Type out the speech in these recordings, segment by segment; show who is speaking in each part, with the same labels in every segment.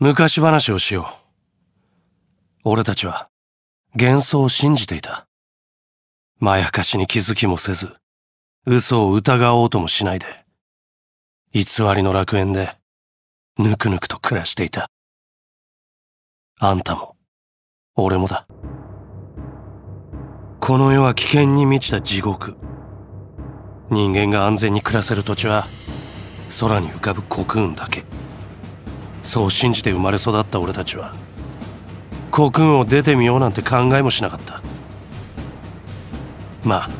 Speaker 1: 昔話をしよう。俺たちは幻想を信じていた。まやかしに気づきもせず、嘘を疑おうともしないで、偽りの楽園で、ぬくぬくと暮らしていた。あんたも、俺もだ。この世は危険に満ちた地獄。人間が安全に暮らせる土地は、空に浮かぶコクーンだけ。そう信じて生まれ育った俺たちは、コクーンを出てみようなんて考えもしなかった。まあ、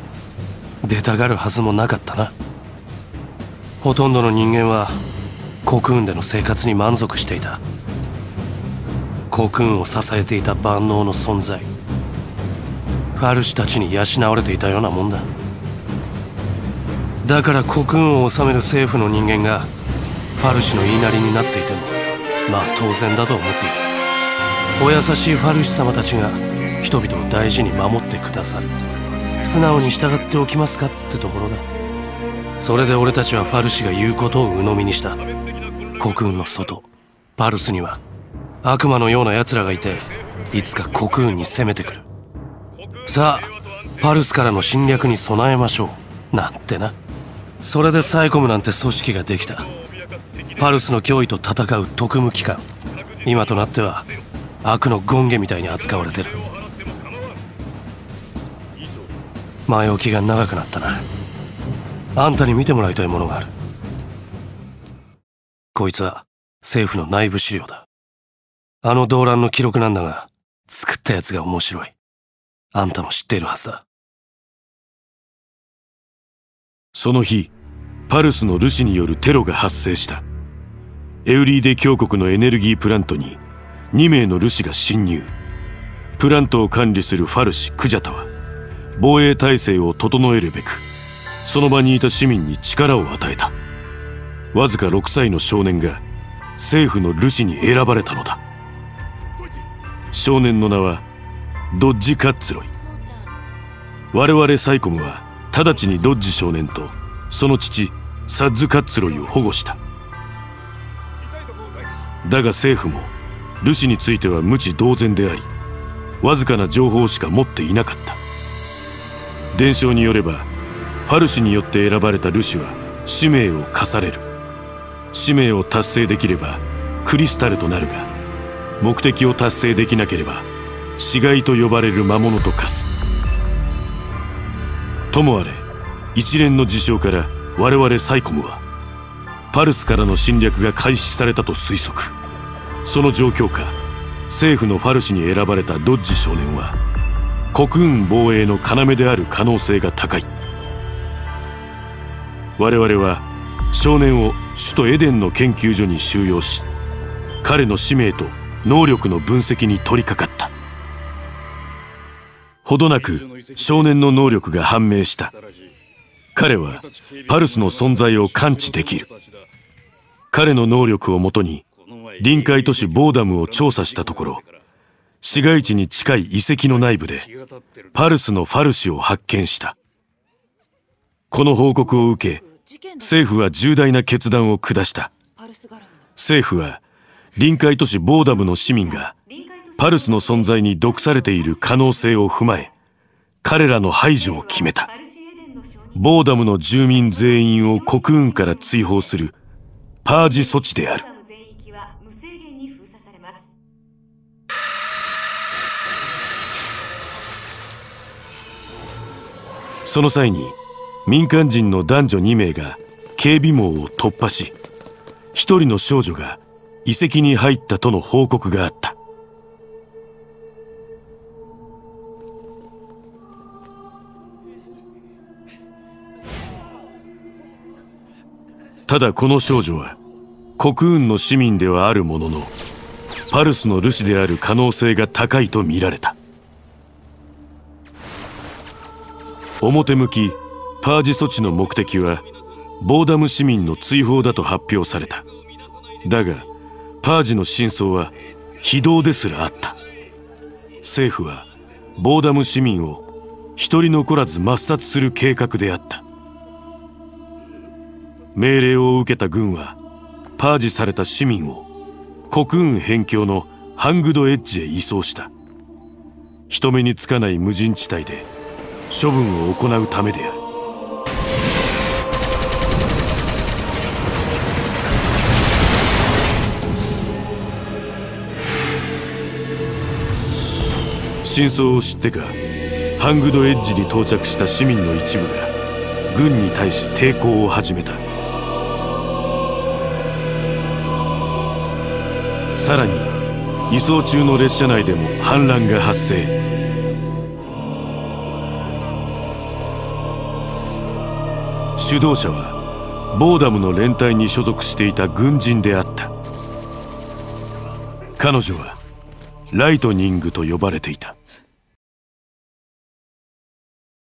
Speaker 1: 出たがるはずもなかったな。ほとんどの人間は、コクーンでの生活に満足していた。コクーンを支えていた万能の存在。ファルシュたちに養われていたようなもんだ。だからコクーンを治める政府の人間がファルシの言いなりになっていてもまあ当然だと思っていた。お優しいファルシ様たちが人々を大事に守ってくださる。素直に従っておきますかってところだ。それで俺たちはファルシが言うことを鵜呑みにした。コクーンの外。パルスには悪魔のような奴らがいていつかコクーンに攻めてくる。さあパルスからの侵略に備えましょう。なんてな。それでサイコムなんて組織ができた。パルスの脅威と戦う特務機関。今となっては悪の権下みたいに扱われてる。前置きが長くなったな。あんたに見てもらいたいものがある。こいつは政府の内部資料だ。あの動乱の記録なんだが作ったやつが面白い。あんたも知っているはずだ。
Speaker 2: その日パルスのルシによるテロが発生した。エウリーデ教国のエネルギープラントに2名のルシが侵入。プラントを管理するファルシ・クジャタは防衛体制を整えるべくその場にいた市民に力を与えた。わずか6歳の少年が政府のルシに選ばれたのだ。少年の名はドッジ・カッツロイ。我々サイコムは直ちにドッジ少年とその父サッズ・カッツロイを保護した。だが政府もルシについては無知同然でありわずかな情報しか持っていなかった。伝承によればファルシによって選ばれたルシは使命を課される。使命を達成できればクリスタルとなるが目的を達成できなければ死骸と呼ばれる魔物と化す。ともあれ一連の事象から我々サイコムはパルスからの侵略が開始されたと推測。その状況下政府のファルシに選ばれたドッジ少年は国運防衛の要である可能性が高い。我々は少年を首都エデンの研究所に収容し彼の使命と能力の分析に取り掛かった。ほどなく少年の能力が判明した。彼はパルスの存在を感知できる。彼の能力をもとに臨海都市ボーダムを調査したところ市街地に近い遺跡の内部でパルスのファルシを発見した。この報告を受け政府は重大な決断を下した。政府は臨海都市ボーダムの市民がパルスの存在に毒されている可能性を踏まえ彼らの排除を決めた。ボーダムの住民全員を国運から追放するパージ措置である。その際に民間人の男女2名が警備網を突破し一人の少女が遺跡に入ったとの報告があったただこの少女は国運の市民ではあるもののパルスのルシである可能性が高いと見られた。表向きパージ措置の目的はボーダム市民の追放だと発表された。だがパージの真相は非道ですらあった。政府はボーダム市民を一人残らず抹殺する計画であった。命令を受けた軍はパージされた市民を国運辺境のハングドエッジへ移送した。人目につかない無人地帯で処分を行うためである。真相を知ってかハングドエッジに到着した市民の一部が軍に対し抵抗を始めた。さらに移送中の列車内でも反乱が発生。主導者はボーダムの連隊に所属していた軍人であった。彼女はライトニングと呼ばれていた。